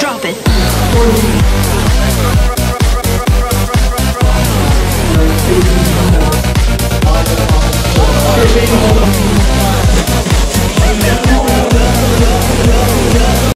Drop it.